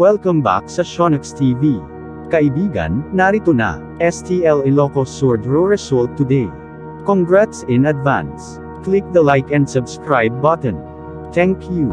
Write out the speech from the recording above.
Welcome back sa Shonox TV. Kaibigan, narito na, STL Ilocos Sur draw result today. Congrats in advance. Click the like and subscribe button. Thank you.